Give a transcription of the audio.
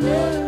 love.